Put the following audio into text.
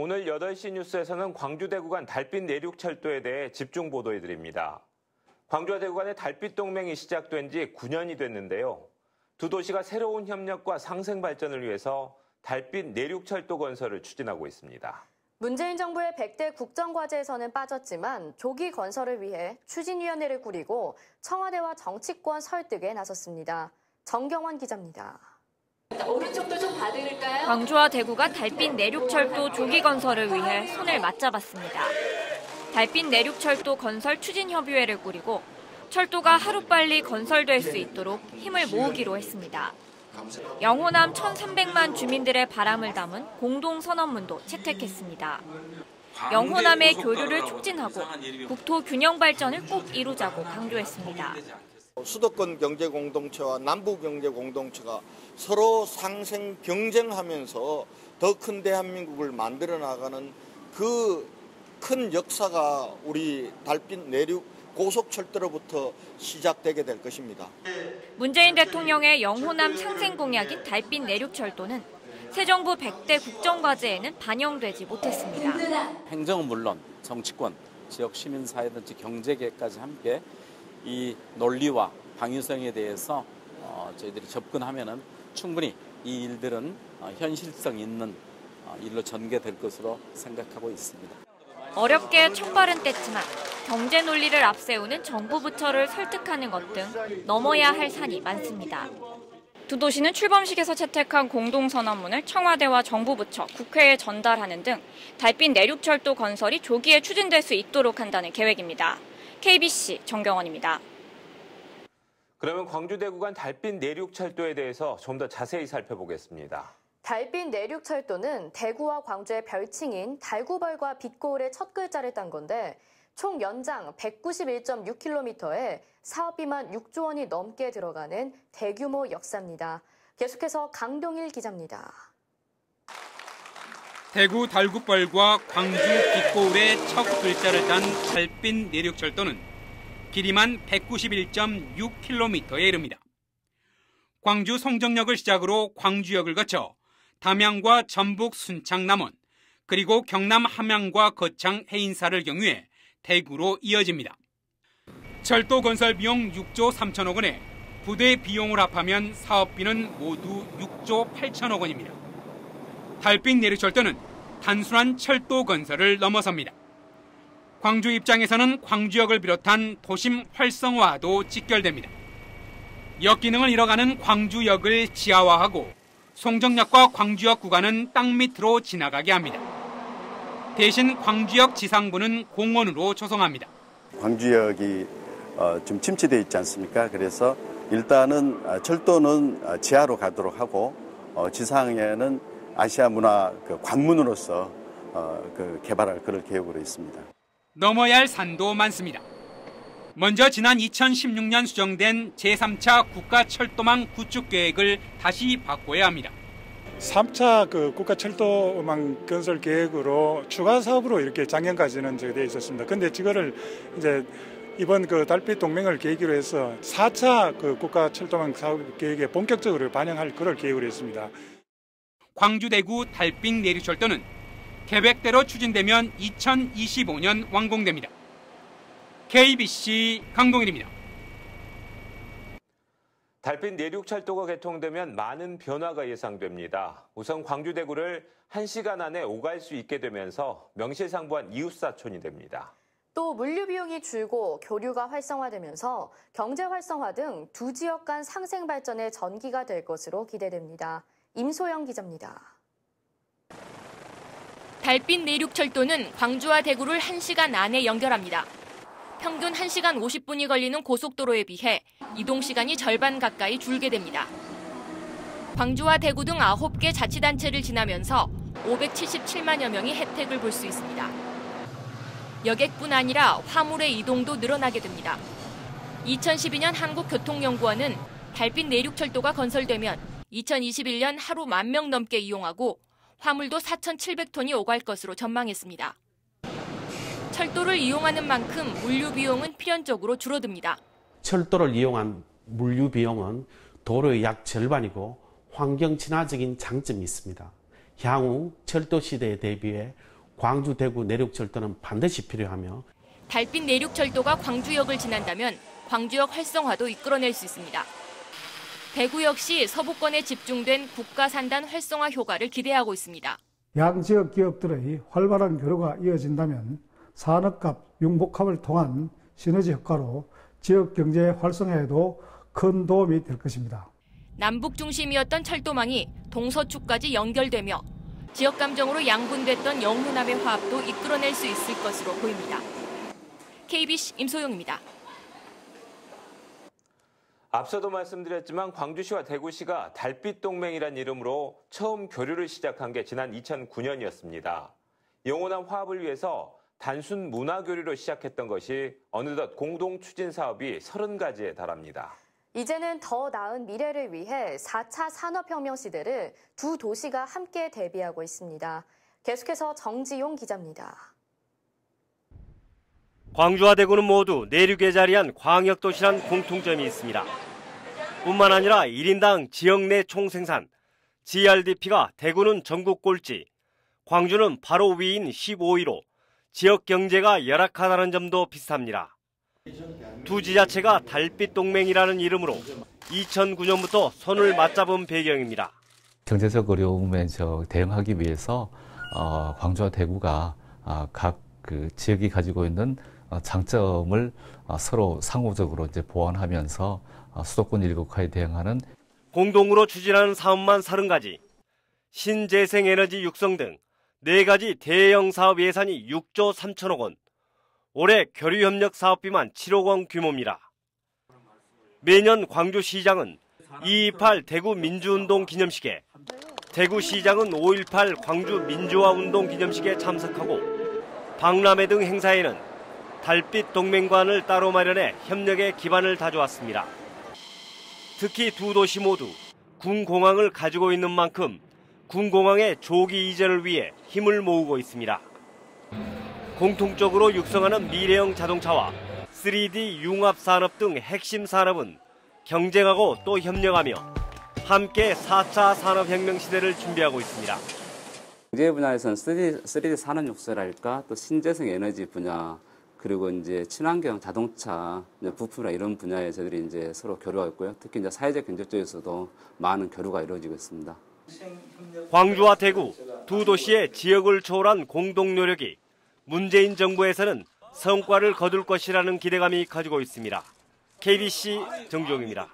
오늘 8시 뉴스에서는 광주 대구 간 달빛 내륙철도에 대해 집중 보도해드립니다. 광주와 대구 간의 달빛 동맹이 시작된 지 9년이 됐는데요. 두 도시가 새로운 협력과 상생 발전을 위해서 달빛 내륙철도 건설을 추진하고 있습니다. 문재인 정부의 100대 국정과제에서는 빠졌지만 조기 건설을 위해 추진위원회를 꾸리고 청와대와 정치권 설득에 나섰습니다. 정경원 기자입니다. 광주와 대구가 달빛 내륙철도 조기 건설을 위해 손을 맞잡았습니다. 달빛 내륙철도 건설 추진 협의회를 꾸리고 철도가 하루빨리 건설될 수 있도록 힘을 모으기로 했습니다. 영호남 1,300만 주민들의 바람을 담은 공동 선언문도 채택했습니다. 영호남의 교류를 촉진하고 국토 균형 발전을 꼭 이루자고 강조했습니다. 수도권 경제 공동체와 남부 경제 공동체가 서로 상생 경쟁하면서 더 큰 대한민국을 만들어 나가는 그 큰 역사가 우리 달빛 내륙 고속철도로부터 시작되게 될 것입니다. 문재인 대통령의 영호남 상생 공약인 달빛 내륙철도는 새 정부 100대 국정과제에는 반영되지 못했습니다. 행정은 물론 정치권, 지역 시민사회든지 경제계까지 함께 이 논리와 방위성에 대해서 어, 저희들이 접근하면은 충분히 이 일들은 어, 현실성 있는 어, 일로 전개될 것으로 생각하고 있습니다. 어렵게 첫발은 뗐지만 경제 논리를 앞세우는 정부 부처를 설득하는 것 등 넘어야 할 산이 많습니다. 두 도시는 출범식에서 채택한 공동선언문을 청와대와 정부 부처, 국회에 전달하는 등 달빛 내륙철도 건설이 조기에 추진될 수 있도록 한다는 계획입니다. KBC 정경원입니다. 그러면 광주 대구 간 달빛 내륙 철도에 대해서 좀 더 자세히 살펴보겠습니다. 달빛 내륙 철도는 대구와 광주의 별칭인 달구벌과 빛고울의 첫 글자를 딴 건데 총 연장 191.6km에 사업비만 6조 원이 넘게 들어가는 대규모 역사입니다. 계속해서 강동일 기자입니다. 대구 달구벌과 광주 빛고울의 첫 글자를 딴 달빛 내륙철도는 길이만 191.6km에 이릅니다. 광주 송정역을 시작으로 광주역을 거쳐 담양과 전북 순창 남원 그리고 경남 함양과 거창 해인사를 경유해 대구로 이어집니다. 철도 건설 비용 6조 3천억 원에 부대 비용을 합하면 사업비는 모두 6조 8천억 원입니다. 달빛 내륙철도는 단순한 철도 건설을 넘어섭니다. 광주 입장에서는 광주역을 비롯한 도심 활성화도 직결됩니다. 역 기능을 잃어가는 광주역을 지하화하고 송정역과 광주역 구간은 땅 밑으로 지나가게 합니다. 대신 광주역 지상부는 공원으로 조성합니다. 광주역이 어, 좀 침체되어 있지 않습니까? 그래서 일단은 어, 철도는 어, 지하로 가도록 하고 어, 지상에는 아시아 문화 그 관문으로서 어, 그 개발할 그럴 계획으로 있습니다. 넘어야 할 산도 많습니다. 먼저 지난 2016년 수정된 제3차 국가철도망 구축 계획을 다시 바꿔야 합니다. 3차 그 국가철도망 건설 계획으로 추가 사업으로 이렇게 작년까지는 되어 있었습니다. 근데 이거를 이제 이번 그 달빛 동맹을 계기로 해서 4차 그 국가철도망 사업 계획에 본격적으로 반영할 그럴 계획으로 했습니다. 광주 대구 달빛 내륙철도는 계획대로 추진되면 2025년 완공됩니다. KBC 강동일입니다. 달빛 내륙철도가 개통되면 많은 변화가 예상됩니다. 우선 광주 대구를 1시간 안에 오갈 수 있게 되면서 명실상부한 이웃사촌이 됩니다. 또 물류 비용이 줄고 교류가 활성화되면서 경제 활성화 등 두 지역 간 상생 발전의 전기가 될 것으로 기대됩니다. 임소영 기자입니다. 달빛 내륙철도는 광주와 대구를 1시간 안에 연결합니다. 평균 1시간 50분이 걸리는 고속도로에 비해 이동 시간이 절반 가까이 줄게 됩니다. 광주와 대구 등 9개 자치단체를 지나면서 577만여 명이 혜택을 볼 수 있습니다. 여객뿐 아니라 화물의 이동도 늘어나게 됩니다. 2012년 한국교통연구원은 달빛 내륙철도가 건설되면 2021년 하루 만 명 넘게 이용하고 화물도 4,700톤이 오갈 것으로 전망했습니다. 철도를 이용하는 만큼 물류 비용은 필연적으로 줄어듭니다. 철도를 이용한 물류 비용은 도로의 약 절반이고 환경 친화적인 장점이 있습니다. 향후 철도 시대에 대비해 광주 대구 내륙 철도는 반드시 필요하며 달빛 내륙 철도가 광주역을 지난다면 광주역 활성화도 이끌어낼 수 있습니다. 대구 역시 서부권에 집중된 국가 산단 활성화 효과를 기대하고 있습니다. 양 지역 기업들의 활발한 교류가 이어진다면 산업갑, 융복합을 통한 시너지 효과로 지역 경제 활성화에도 큰 도움이 될 것입니다. 남북 중심이었던 철도망이 동서축까지 연결되며 지역 감정으로 양분됐던 영후남의 화합도 이끌어낼 수 있을 것으로 보입니다. KBC 임소영입니다. 앞서도 말씀드렸지만 광주시와 대구시가 달빛 동맹이란 이름으로 처음 교류를 시작한 게 지난 2009년이었습니다. 영원한 화합을 위해서 단순 문화 교류로 시작했던 것이 어느덧 공동 추진 사업이 30가지에 달합니다. 이제는 더 나은 미래를 위해 4차 산업혁명 시대를 두 도시가 함께 대비하고 있습니다. 계속해서 정지용 기자입니다. 광주와 대구는 모두 내륙에 자리한 광역도시란 공통점이 있습니다. 뿐만 아니라 1인당 지역 내 총생산, GRDP가 대구는 전국 꼴찌, 광주는 바로 위인 15위로 지역 경제가 열악하다는 점도 비슷합니다. 두 지자체가 달빛 동맹이라는 이름으로 2009년부터 손을 맞잡은 배경입니다. 경제적 어려움에 저 대응하기 위해서 어, 광주와 대구가 어, 각그 지역이 가지고 있는 어, 장점을 어, 서로 상호적으로 이제 보완하면서 어, 수도권 일국화에 대응하는 공동으로 추진하는 사업만 30가지, 신재생 에너지 육성 등 4가지 대형 사업 예산이 6조 3천억 원, 올해 교류협력 사업비만 7억 원 규모입니다. 매년 광주시장은 228 대구 민주운동 기념식에, 대구시장은 5.18 광주 민주화운동 기념식에 참석하고 박람회 등 행사에는 달빛 동맹관을 따로 마련해 협력의 기반을 다져왔습니다. 특히 두 도시 모두 군공항을 가지고 있는 만큼 군공항의 조기 이전을 위해 힘을 모으고 있습니다. 공통적으로 육성하는 미래형 자동차와 3D 융합 산업 등 핵심 산업은 경쟁하고 또 협력하며 함께 4차 산업혁명 시대를 준비하고 있습니다. 경제 분야에서는 3D, 3D 산업 육성랄까 또 신재생 에너지 분야 그리고 이제 친환경 자동차 부품이나 이런 분야에 저희들이 이제 서로 교류가 있고요. 특히 이제 사회적 경제 쪽에서도 많은 교류가 이루어지고 있습니다. 광주와 대구 두 도시의 지역을 초월한 공동 노력이 문재인 정부에서는 성과를 거둘 것이라는 기대감이 가지고 있습니다. KBC 정주영입니다.